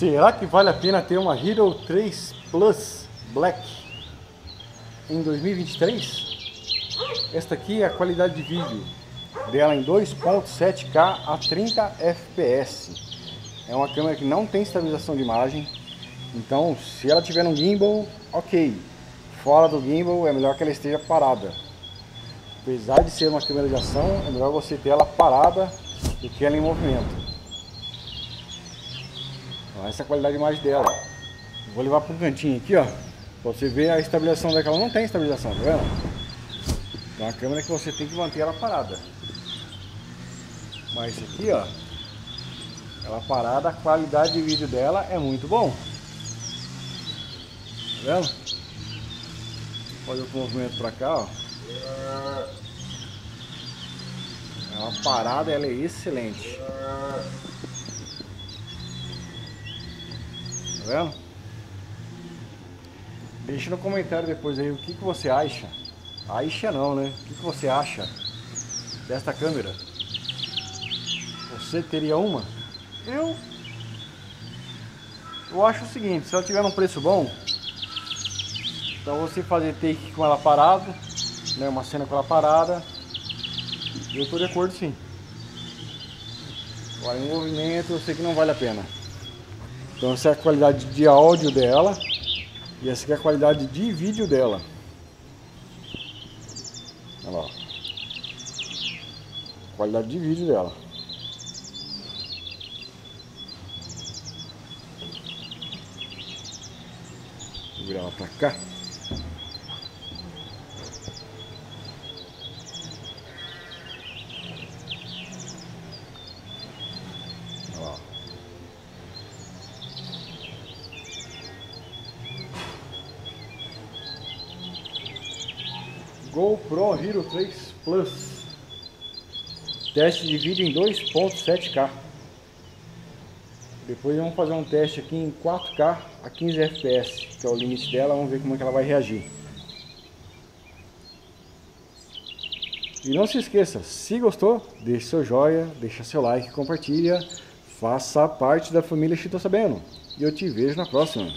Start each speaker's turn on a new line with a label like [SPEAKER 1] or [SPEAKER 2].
[SPEAKER 1] Será que vale a pena ter uma Hero 3 Plus Black em 2023? Esta aqui é a qualidade de vídeo dela em 2.7K a 30 FPS. É uma câmera que não tem estabilização de imagem, então se ela tiver um gimbal, ok. Fora do gimbal é melhor que ela esteja parada. Apesar de ser uma câmera de ação, é melhor você ter ela parada do que ela em movimento. Então, essa é a qualidade de imagem dela. Vou levar para um cantinho aqui, ó. Pra você ver a estabilização dela. Ela não tem estabilização, tá vendo? Então a câmera que você tem que manter ela parada. Mas aqui, ó. Ela parada, a qualidade de vídeo dela é muito bom. Tá vendo? Fazer outro movimento pra cá, ó. Ela parada, ela é excelente. Tá vendo? Deixa no comentário depois aí o que, que você acha. Acha não, né? O que, que você acha desta câmera? Você teria uma? Eu eu acho o seguinte, se ela tiver um preço bom, então você fazer take com ela parada, né, uma cena com ela parada, eu estou de acordo sim. Agora em movimento eu sei que não vale a pena. Então essa é a qualidade de áudio dela e essa é a qualidade de vídeo dela. Olha lá. Qualidade de vídeo dela. Vou virar ela pra cá. GoPro Hero 3 Plus. Teste de vídeo em 2.7K. Depois vamos fazer um teste aqui em 4K a 15 FPS, que é o limite dela. Vamos ver como é que ela vai reagir. E não se esqueça, se gostou, deixe seu joinha, deixa seu like, compartilha, faça parte da família Chito Sabendo. E eu te vejo na próxima.